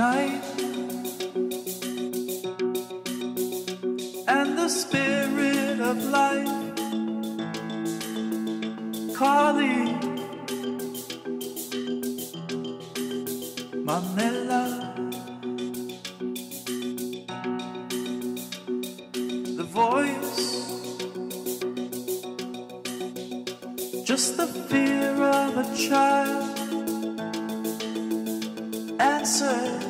night. And the spirit of life calling Manila. The voice, just the fear of a child answers.